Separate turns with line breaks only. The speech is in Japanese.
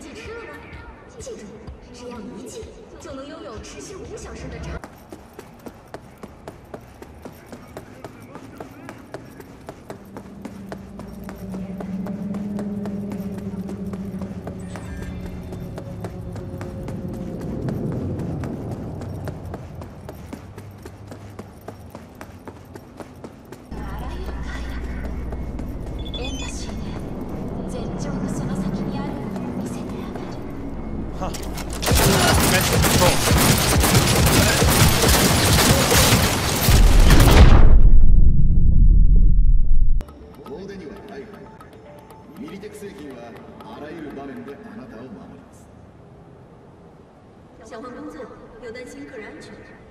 记吃了吗？记住，只要一记就能拥有持续五小时的长。
Huh. Dimension control.
ボーデにはないミリテク製品はあらゆる場面であなたを守ります
交换工作要担心个人安全。